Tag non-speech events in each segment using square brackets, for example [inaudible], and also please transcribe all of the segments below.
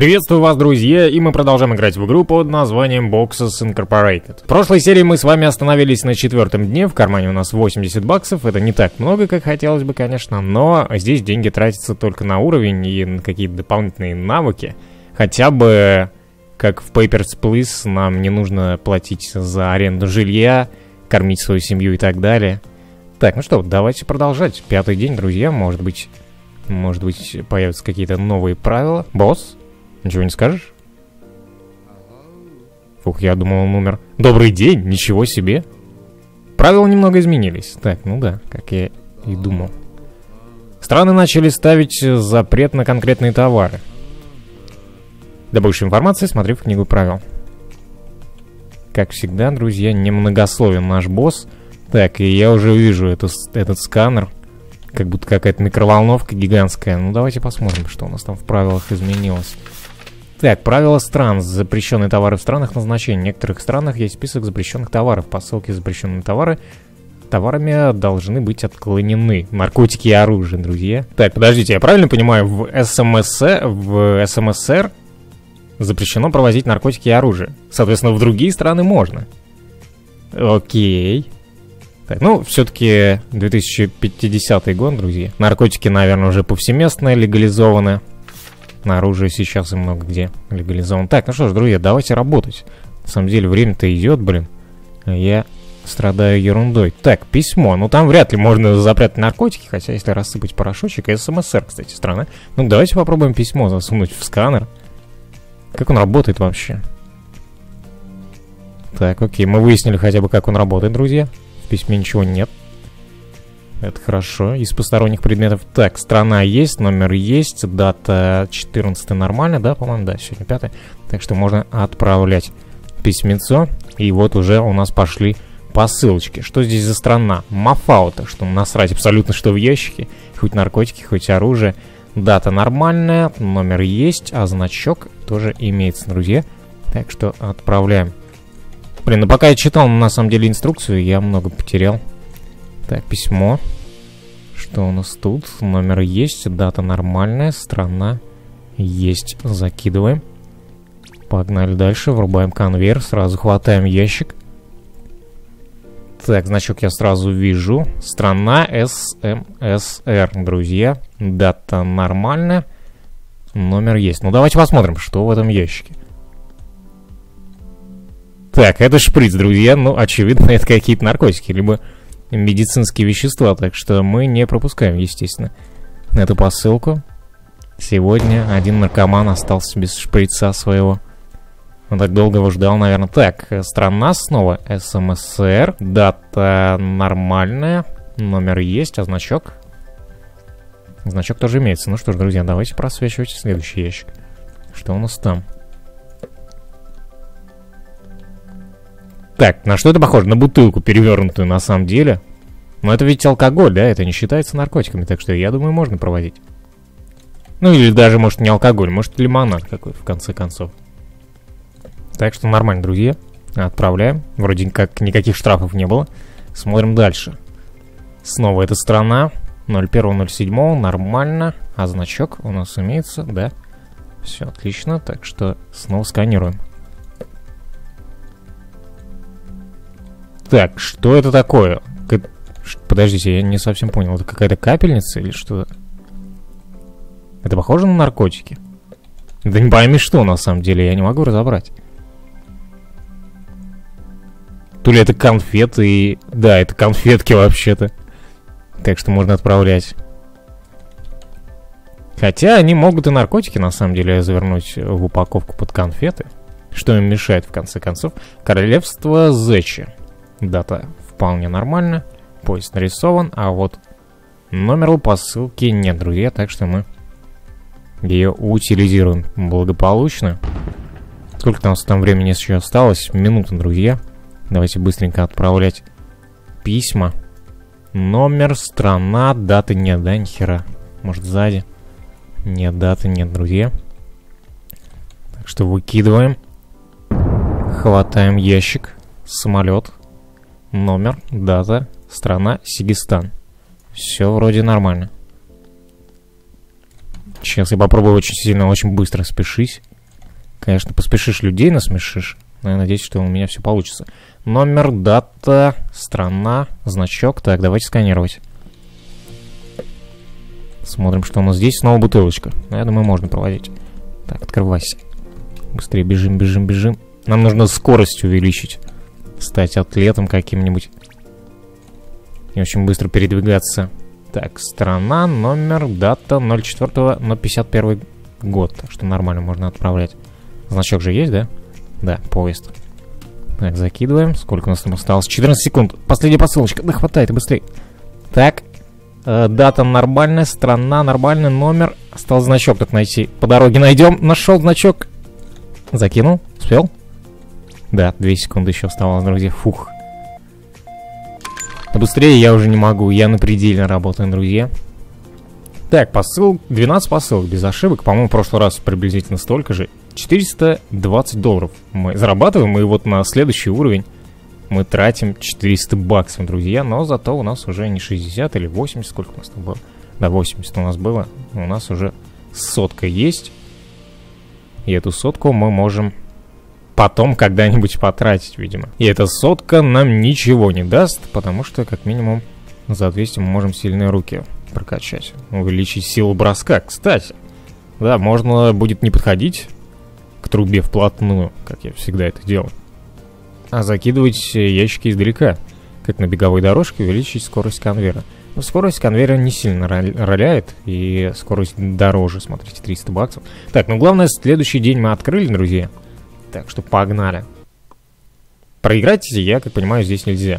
Приветствую вас, друзья, и мы продолжаем играть в игру под названием Boxes Incorporated. В прошлой серии мы с вами остановились на четвертом дне, в кармане у нас 80 баксов, это не так много, как хотелось бы, конечно, но здесь деньги тратятся только на уровень и на какие-то дополнительные навыки. Хотя бы, как в Papers, Please, нам не нужно платить за аренду жилья, кормить свою семью и так далее. Так, ну что, давайте продолжать. Пятый день, друзья, может быть... Может быть, появятся какие-то новые правила. Босс? Ничего не скажешь? Фух, я думал, он умер. Добрый день, ничего себе. Правила немного изменились. Так, ну да, как я и думал. Страны начали ставить запрет на конкретные товары. Для большей информации смотри в книгу правил. Как всегда, друзья, немногословен наш босс. Так, и я уже вижу эту, этот сканер. Как будто какая-то микроволновка гигантская. Ну, давайте посмотрим, что у нас там в правилах изменилось. Так, правила стран. Запрещенные товары в странах назначения. В некоторых странах есть список запрещенных товаров. По ссылке запрещенные товары товарами должны быть отклонены. Наркотики и оружие, друзья. Так, подождите, я правильно понимаю, в СМС, в СМСР запрещено провозить наркотики и оружие. Соответственно, в другие страны можно. Окей. Так, ну, все-таки 2050 год, друзья. Наркотики, наверное, уже повсеместно легализованы. На оружие сейчас и много где легализован. Так, ну что ж, друзья, давайте работать. На самом деле, время-то идет, блин. Я страдаю ерундой. Так, письмо. Ну, там вряд ли можно запрятать наркотики, хотя если рассыпать порошочек, СМСР, кстати, страна. Ну, давайте попробуем письмо засунуть в сканер. Как он работает вообще? Так, окей, мы выяснили хотя бы, как он работает, друзья. В письме ничего нет. Это хорошо. Из посторонних предметов. Так, страна есть, номер есть, дата 14 нормально, да, по-моему, да, сегодня 5 Так что можно отправлять письмецо. И вот уже у нас пошли посылочки. Что здесь за страна? Мафаута, что насрать абсолютно что в ящике. Хоть наркотики, хоть оружие. Дата нормальная, номер есть, а значок тоже имеется, друзья. Так что отправляем. Блин, ну пока я читал на самом деле инструкцию, я много потерял. Так, письмо. Что у нас тут? Номер есть, дата нормальная, страна есть. Закидываем. Погнали дальше, врубаем конвейер, сразу хватаем ящик. Так, значок я сразу вижу. Страна СМСР, друзья. Дата нормальная. Номер есть. Ну, давайте посмотрим, что в этом ящике. Так, это шприц, друзья. Ну, очевидно, [laughs] это какие-то наркотики. Либо медицинские вещества, так что мы не пропускаем, естественно, эту посылку. Сегодня один наркоман остался без шприца своего. Он так долго его ждал, наверное. Так, страна снова СМСР. Дата нормальная. Номер есть, а значок? Значок тоже имеется. Ну что ж, друзья, давайте просвечивать следующий ящик. Что у нас там? Так, на что это похоже? На бутылку перевернутую на самом деле. Но это ведь алкоголь, да? Это не считается наркотиками, так что я думаю, можно проводить. Ну или даже, может, не алкоголь, может, лимонад какой в конце концов. Так что нормально, друзья. Отправляем. Вроде как никаких штрафов не было. Смотрим дальше. Снова эта страна. 01.07. Нормально. А значок у нас имеется, да? Все отлично. Так что снова сканируем. Так, что это такое? Подождите, я не совсем понял. Это какая-то капельница или что? Это похоже на наркотики? Да не пойми что, на самом деле, я не могу разобрать. То ли это конфеты и... Да, это конфетки вообще-то. Так что можно отправлять. Хотя они могут и наркотики, на самом деле, завернуть в упаковку под конфеты. Что им мешает, в конце концов? Королевство Зечи. Дата вполне нормально. Поезд нарисован, а вот номера посылки нет, друзья, так что мы ее утилизируем благополучно. Сколько у нас там времени еще осталось? Минута, друзья. Давайте быстренько отправлять письма. Номер, страна, даты нет, да, нихера. Может, сзади. Нет, даты нет, друзья. Так что выкидываем. Хватаем ящик. Самолет. Номер, дата, страна, Сигистан. Все вроде нормально. Сейчас я попробую очень сильно, очень быстро спешить. Конечно, поспешишь людей насмешишь. Но я надеюсь, что у меня все получится. Номер, дата, страна, значок. Так, давайте сканировать. Смотрим, что у нас здесь. Снова бутылочка. Ну, я думаю, можно проводить. Так, открывайся. Быстрее бежим, бежим, бежим. Нам нужно скорость увеличить. Стать атлетом каким-нибудь. И очень быстро передвигаться. Так, страна, номер, дата 04 на 51 год. Так что нормально можно отправлять. Значок же есть, да? Да, поезд. Так, закидываем. Сколько у нас там осталось? 14 секунд. Последняя посылочка. Да хватает, быстрее. Так. Э, дата нормальная, страна нормальная, номер. Осталось значок так найти. По дороге найдем. Нашел значок. Закинул. Успел? Да, 2 секунды еще оставалось, друзья. Фух. Быстрее я уже не могу. Я на пределе работаю, друзья. Так, посыл, 12 посылок без ошибок. По-моему, в прошлый раз приблизительно столько же. 420 долларов мы зарабатываем, и вот на следующий уровень мы тратим 400 баксов, друзья. Но зато у нас уже не 60 или 80, сколько у нас там было? Да, 80 у нас было. У нас уже сотка есть. И эту сотку мы можем потом когда-нибудь потратить, видимо. И эта сотка нам ничего не даст, потому что, как минимум, за 200 мы можем сильные руки прокачать. Увеличить силу броска. Кстати, да, можно будет не подходить к трубе вплотную, как я всегда это делал, а закидывать ящики издалека, как на беговой дорожке, увеличить скорость конвейера. Но скорость конвейера не сильно роляет, и скорость дороже, смотрите, 300 баксов. Так, ну главное, следующий день мы открыли, друзья. Так что погнали. Проиграть я, как понимаю, здесь нельзя.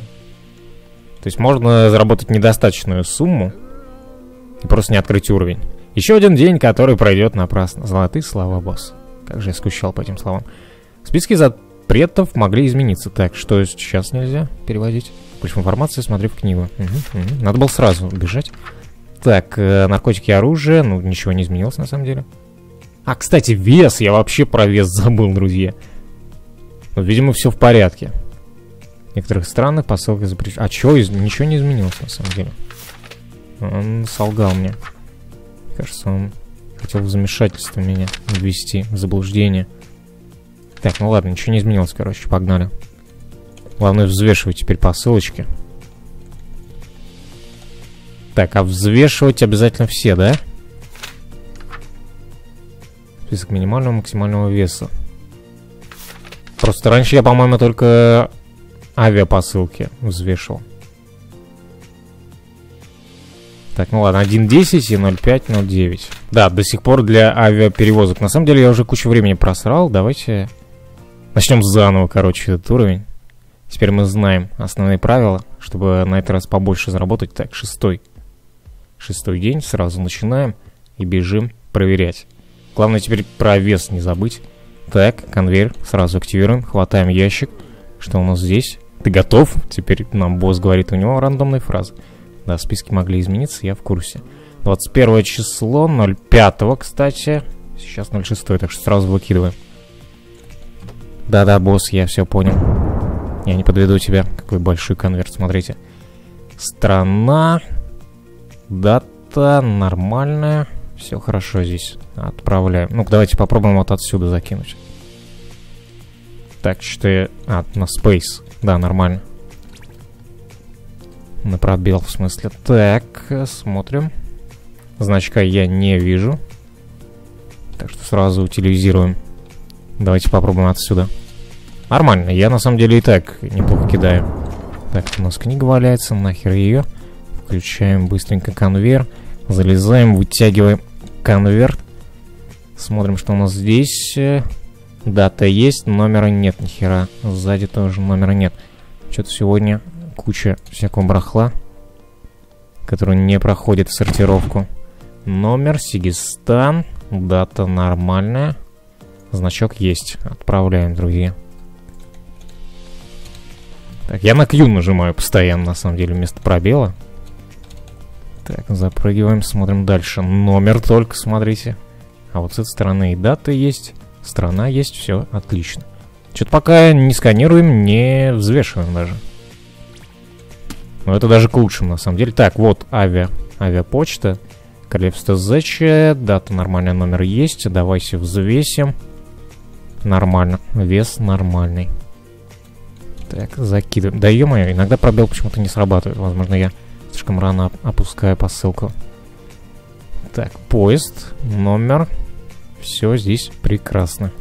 То есть можно заработать недостаточную сумму и просто не открыть уровень. Еще один день, который пройдет напрасно. Золотые слова, босс. Как же я скучал по этим словам. Списки запретов могли измениться. Так, что сейчас нельзя переводить? Больше информации смотри в книгу. Угу, угу. Надо было сразу бежать. Так, э, наркотики и оружие. Ну, ничего не изменилось на самом деле. А, кстати, вес. Я вообще про вес [laughs] забыл, друзья. Ну, видимо, все в порядке. В некоторых странах посылка запрещена. А чё? Ничего не изменилось, на самом деле. Он солгал мне. Кажется, он хотел в замешательство меня ввести, в заблуждение. Так, ну ладно, ничего не изменилось, короче, погнали. Главное взвешивать теперь посылочки. Так, а взвешивать обязательно все, да? Список минимального максимального веса. Просто раньше я, по-моему, только авиапосылки взвешивал. Так, ну ладно, 1.10 и 0.5, 0.9. Да, до сих пор для авиаперевозок. На самом деле я уже кучу времени просрал. Давайте начнем заново, короче, этот уровень. Теперь мы знаем основные правила, чтобы на этот раз побольше заработать. Так, шестой. Шестой день, сразу начинаем и бежим проверять. Главное теперь про вес не забыть. Так, конвейер сразу активируем, хватаем ящик. Что у нас здесь? Ты готов? Теперь нам босс говорит, у него рандомные фразы. Да, списки могли измениться, я в курсе. 21 число, 05, кстати. Сейчас 06, так что сразу выкидываем. Да-да, босс, я все понял. Я не подведу тебя. Какой большой конверт, смотрите. Страна. Дата нормальная. Все хорошо здесь. Отправляем. Ну давайте попробуем вот отсюда закинуть. Так, что я... А, на Space. Да, нормально. На пробел, в смысле. Так, смотрим. Значка я не вижу. Так что сразу утилизируем. Давайте попробуем отсюда. Нормально, я на самом деле и так неплохо кидаю. Так, у нас книга валяется, нахер ее. Включаем быстренько конвейер. Залезаем, вытягиваем конверт. Смотрим, что у нас здесь. Дата есть, номера нет ни хера. Сзади тоже номера нет. Что-то сегодня куча всякого брахла, который не проходит сортировку. Номер, Сигистан, дата нормальная. Значок есть. Отправляем, друзья. Так, я на Q нажимаю постоянно, на самом деле, вместо пробела. Так, запрыгиваем, смотрим дальше. Номер только, смотрите. А вот с этой стороны и дата есть, страна есть, все отлично. Что-то пока не сканируем, не взвешиваем даже. Но это даже к лучшему, на самом деле. Так, вот авиа, авиапочта. Королевство Зечи, дата нормальный номер есть. Давайте взвесим. Нормально. Вес нормальный. Так, закидываем. Да ё-моё, иногда пробел почему-то не срабатывает. Возможно, я слишком рано опускаю посылку. Так, поезд, номер. Все здесь прекрасно.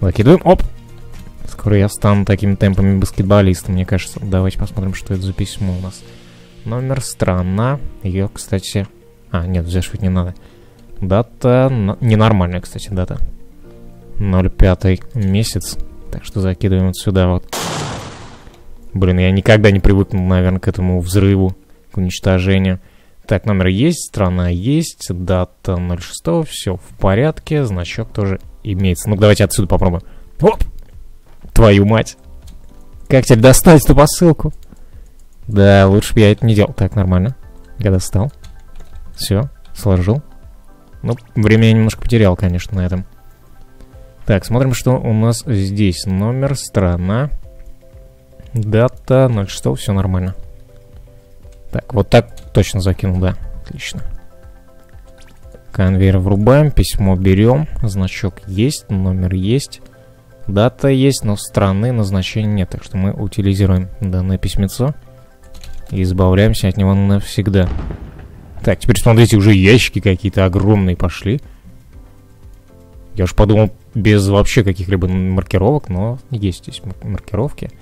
Закидываем. Оп! Скоро я стану такими темпами баскетболистом, мне кажется. Давайте посмотрим, что это за письмо у нас. Номер страна. Ее, кстати... А, нет, взвешивать не надо. Дата... Ненормальная, кстати, дата. 05 месяц. Так что закидываем вот сюда вот. Блин, я никогда не привыкну, наверное, к этому взрыву, к уничтожению. Так, номер есть, страна есть, дата 06, все в порядке, значок тоже имеется. Ну, давайте отсюда попробуем. Оп! Твою мать! Как теперь достать эту посылку? Да, лучше бы я это не делал. Так, нормально. Я достал. Все, сложил. Ну, время я немножко потерял, конечно, на этом. Так, смотрим, что у нас здесь. Номер, страна, дата 06, все нормально. Так, вот так точно закинул, да. Отлично. Конвейер врубаем, письмо берем, значок есть, номер есть, дата есть, но страны назначения нет, так что мы утилизируем данное письмецо и избавляемся от него навсегда. Так, теперь смотрите, уже ящики какие-то огромные пошли. Я уж подумал, без вообще каких-либо маркировок, но есть здесь маркировки.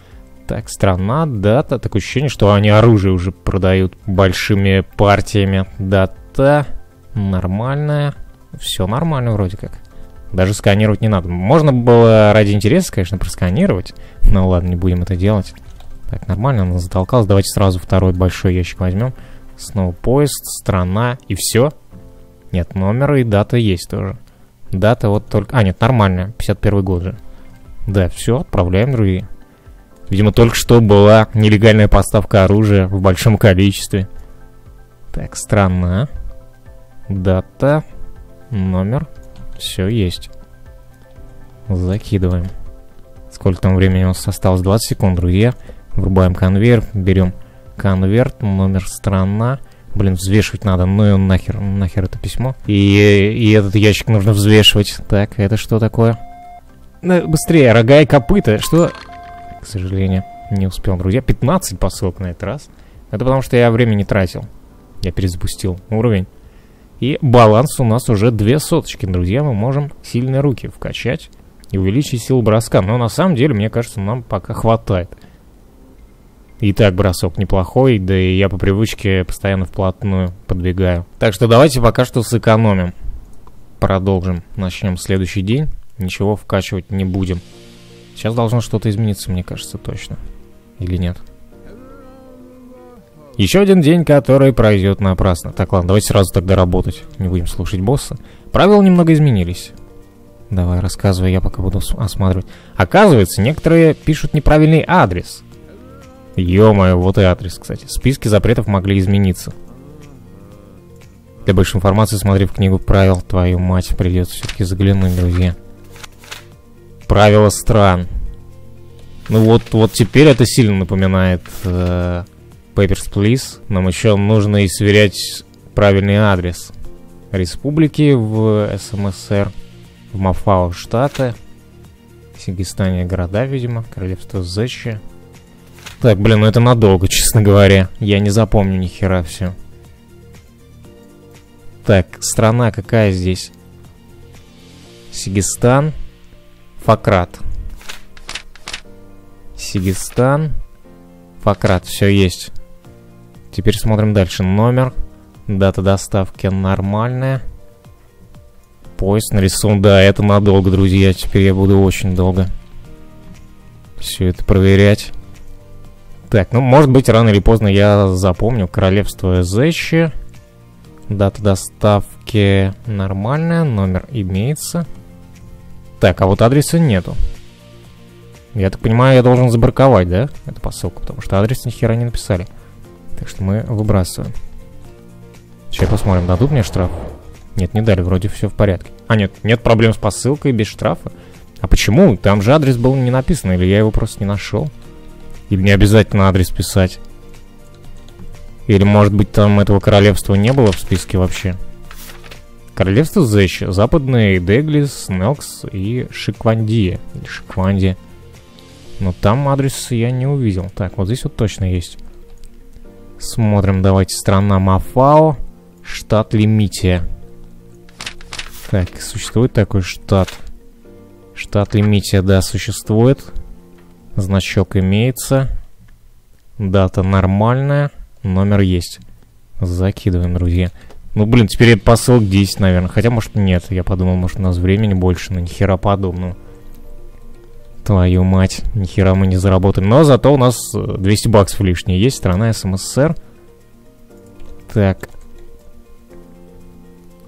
Так, страна, дата. Такое ощущение, что они оружие уже продают большими партиями. Дата нормальная. Все нормально вроде как. Даже сканировать не надо. Можно было ради интереса, конечно, просканировать. Но ладно, не будем это делать. Так, нормально, она затолкалась. Давайте сразу второй большой ящик возьмем. Снова поезд, страна и все. Нет, номер и дата есть тоже. Дата вот только... А, нет, нормально. 51 год же. Да, все, отправляем, друзья. Видимо, только что была нелегальная поставка оружия в большом количестве. Так, странно, а? Дата, номер, все есть. Закидываем. Сколько там времени у нас осталось? 20 секунд, друзья. Врубаем конвейер, берем конверт, номер страна. Блин, взвешивать надо, ну и нахер, нахер это письмо. И, и этот ящик нужно взвешивать. Так, это что такое? Ну, быстрее, рога и копыта, что... К сожалению, не успел, друзья. 15 посылок на этот раз. Это потому, что я время не тратил. Я перезапустил уровень. И баланс у нас уже две соточки, друзья. Мы можем сильные руки вкачать и увеличить силу броска. Но на самом деле, мне кажется, нам пока хватает. И так бросок неплохой, да и я по привычке постоянно вплотную подбегаю. Так что давайте пока что сэкономим. Продолжим. Начнем следующий день. Ничего вкачивать не будем. Сейчас должно что-то измениться, мне кажется, точно. Или нет? Еще один день, который пройдет напрасно. Так, ладно, давайте сразу тогда работать. Не будем слушать босса. Правила немного изменились. Давай, рассказывай, я пока буду осматривать. Оказывается, некоторые пишут неправильный адрес. Ё-моё, вот и адрес, кстати. Списки запретов могли измениться. Для больше информации смотри в книгу правил. Твою мать, придется все-таки заглянуть, друзья. Правила стран. Ну вот, вот теперь это сильно напоминает э, Papers, Please. Нам еще нужно и сверять правильный адрес. Республики в СМСР, в Мафао штаты, Сигистане города, видимо, Королевство Зечи, так, блин, ну это надолго, [laughs] честно говоря. Я не запомню ни хера все. Так, страна какая здесь? Сигистан. Факрат. Сигистан. Факрат, все есть. Теперь смотрим дальше. Номер. Дата доставки нормальная. Поезд нарисован. Да, это надолго, друзья. Теперь я буду очень долго все это проверять. Так, ну, может быть, рано или поздно я запомню Королевство Эзещи. Дата доставки нормальная, номер имеется. Так, а вот адреса нету. Я так понимаю, я должен забраковать, да, эту посылку, потому что адрес ни хера не написали. Так что мы выбрасываем. Сейчас посмотрим, дадут мне штраф? Нет, не дали, вроде все в порядке. А, нет, нет проблем с посылкой без штрафа. А почему? Там же адрес был не написан, или я его просто не нашел? Или не обязательно адрес писать? Или, может быть, там этого королевства не было в списке вообще? Королевство Зэч, западный Деглис, Нелкс и Шиквандия. Или Шиквандия. Но там адрес я не увидел. Так, вот здесь вот точно есть. Смотрим, давайте. Страна Мафао, штат Лимития. Так, существует такой штат. Штат Лимития, да, существует. Значок имеется. Дата нормальная. Номер есть. Закидываем, друзья. Ну, блин, теперь это посылок 10, наверное. Хотя, может, нет. Я подумал, может, у нас времени больше, но нихера подобного. Твою мать, нихера мы не заработали. Но зато у нас 200 э, баксов лишние есть. Страна СМСР. Так.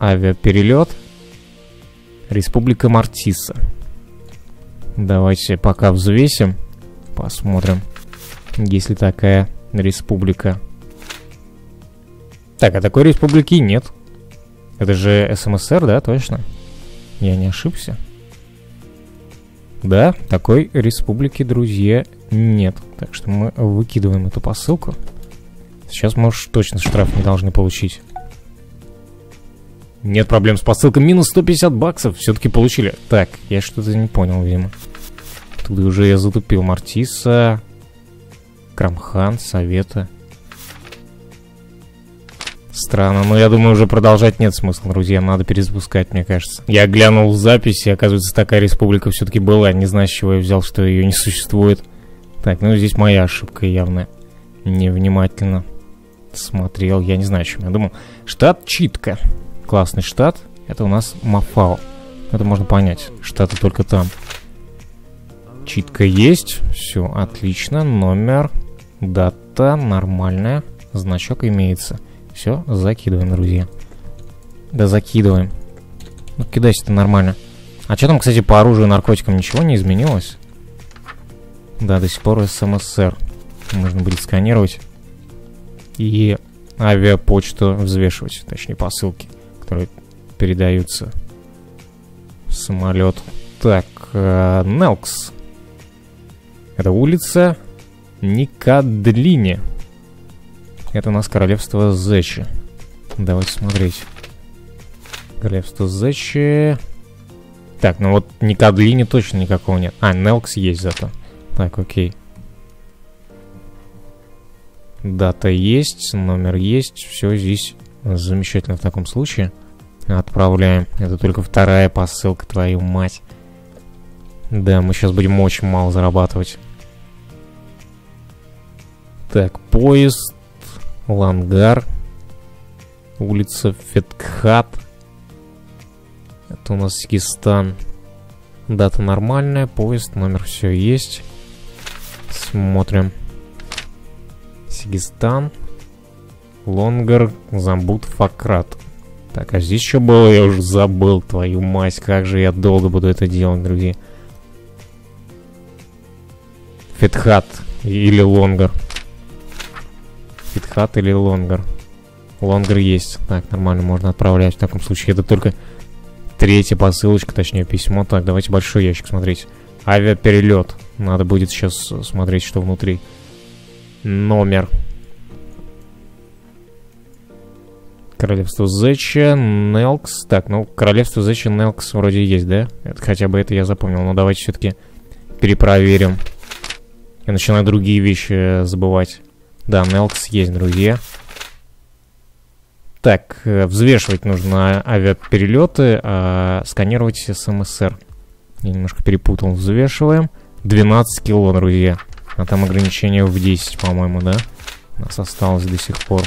Авиаперелет. Республика Мартиса. Давайте пока взвесим. Посмотрим, есть ли такая республика. Так, а такой республики нет. Это же СМСР, да, точно? Я не ошибся. Да, такой республики, друзья, нет. Так что мы выкидываем эту посылку. Сейчас, может, точно штраф не должны получить. Нет проблем с посылкой. Минус 150 баксов все-таки получили. Так, я что-то не понял, видимо. Тут уже я затупил Мартиса, Крамхан, Совета. Странно, но я думаю, уже продолжать нет смысла, друзья. Надо перезапускать, мне кажется. Я глянул в записи, оказывается, такая республика все-таки была. Не знаю, с чего я взял, что ее не существует. Так, ну здесь моя ошибка явно. Невнимательно смотрел. Я не знаю, о чем я думал. Штат Читка. Классный штат. Это у нас Мафао. Это можно понять. Штаты только там. Читка есть. Все, отлично. Номер, дата нормальная. Значок имеется. Все, закидываем, друзья. Да закидываем. Ну, кидайся-то нормально. А что там, кстати, по оружию и наркотикам ничего не изменилось? Да, до сих пор СМСР. Нужно будет сканировать. И авиапочту взвешивать. Точнее, посылки, которые передаются самолет. Так, э, Нелкс. Это улица Никадлини. Это у нас королевство Зечи. Давайте смотреть. Королевство Зечи. Так, ну вот Никадлини точно никакого нет. А, Нелкс есть зато. Так, окей. Дата есть, номер есть. Все здесь замечательно в таком случае. Отправляем. Это только вторая посылка, твою мать. Да, мы сейчас будем очень мало зарабатывать. Так, поезд, Лангар, улица Феткхат. Это у нас Сигистан. Дата нормальная, поезд, номер все есть. Смотрим. Сигистан, Лонгар, Замбут, Факрат. Так, а здесь что было? Я уже забыл, твою мать. Как же я долго буду это делать, друзья. Фетхат или Лонгар. Фитхат или Лонгар. Лонгар есть. Так, нормально, можно отправлять в таком случае. Это только третья посылочка, точнее письмо. Так, давайте большой ящик смотреть. Авиаперелет. Надо будет сейчас смотреть, что внутри. Номер. Королевство Зеча, Нелкс. Так, ну, Королевство Зеча, Нелкс вроде есть, да? Это, хотя бы это я запомнил. Но давайте все-таки перепроверим. Я начинаю другие вещи забывать. Да, Нелкс есть, друзья. Так, э, взвешивать нужно авиаперелеты, а сканировать СМСР. Я немножко перепутал. Взвешиваем. 12 кило, друзья. А там ограничение в 10, по-моему, да? У нас осталось до сих пор.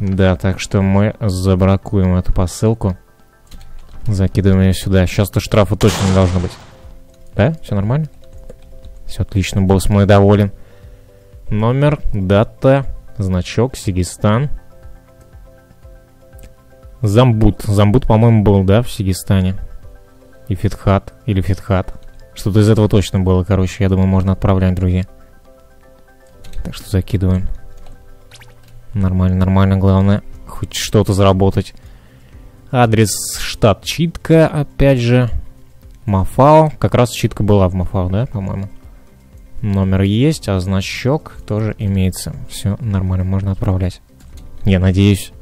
Да, так что мы забракуем эту посылку. Закидываем ее сюда. Сейчас-то штрафа точно не должно быть. Да? Все нормально? Все отлично, босс мой доволен. Номер, дата, значок, Сигистан. Замбут. Замбут, по-моему, был, да, в Сигистане. И Фитхат. Или Фитхат. Что-то из этого точно было, короче. Я думаю, можно отправлять, друзья. Так что закидываем. Нормально, нормально. Главное, хоть что-то заработать. Адрес штат Читка, опять же. Мафао. Как раз читка была в Мафао, да, по-моему? Номер есть, а значок тоже имеется. Все нормально, можно отправлять. Я надеюсь.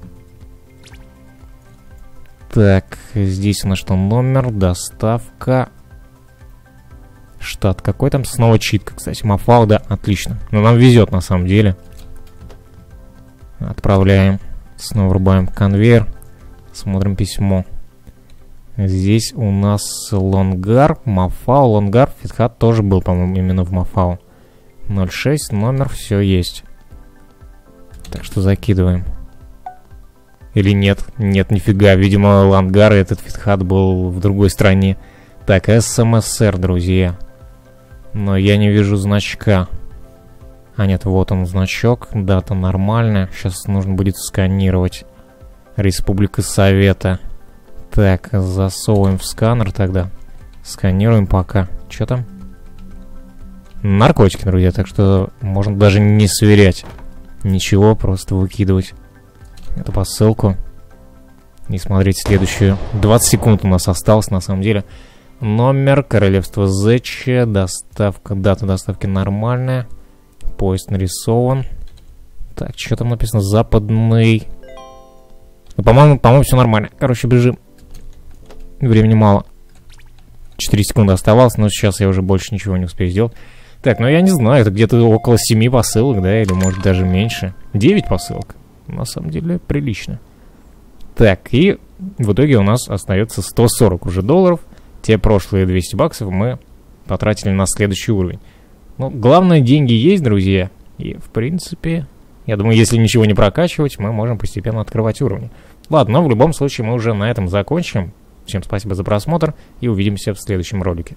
Так, здесь у нас что? Номер, доставка. Штат какой там? Снова читка, кстати. Мафал, да, отлично. Но нам везет на самом деле. Отправляем. Снова врубаем конвейер. Смотрим письмо. Здесь у нас Лонгар, Мафау, Лонгар, Фитхат тоже был, по-моему, именно в Мафау. 06, номер, все есть. Так что закидываем. Или нет? Нет, нифига. Видимо, Лангар и этот Фитхат был в другой стране. Так, СМСР, друзья. Но я не вижу значка. А нет, вот он значок. Дата нормальная. Сейчас нужно будет сканировать. Республика Совета. Так, засовываем в сканер тогда. Сканируем пока. Что там? Наркотики, друзья, так что можно даже не сверять. Ничего, просто выкидывать эту посылку. И смотреть следующую. 20 секунд у нас осталось, на самом деле. Номер, королевство Зечи, доставка, дата доставки нормальная. Поезд нарисован. Так, что там написано? Западный... Ну, по-моему, по-моему, все нормально. Короче, бежим. Времени мало. 4 секунды оставалось, но сейчас я уже больше ничего не успею сделать. Так, ну я не знаю, это где-то около 7 посылок, да, или может даже меньше. 9 посылок. На самом деле прилично. Так, и в итоге у нас остается 140 уже долларов. Те прошлые 200 баксов мы потратили на следующий уровень. Ну, главное, деньги есть, друзья. И, в принципе, я думаю, если ничего не прокачивать, мы можем постепенно открывать уровни. Ладно, но в любом случае мы уже на этом закончим. Всем спасибо за просмотр и увидимся в следующем ролике.